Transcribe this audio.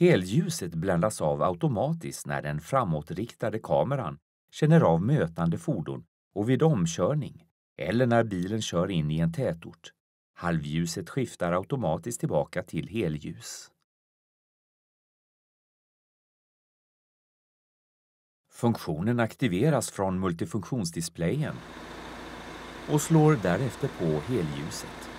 Helljuset bländas av automatiskt när den framåtriktade kameran känner av mötande fordon och vid omkörning eller när bilen kör in i en tätort. Halvljuset skiftar automatiskt tillbaka till helljus. Funktionen aktiveras från multifunktionsdisplayen och slår därefter på helljuset.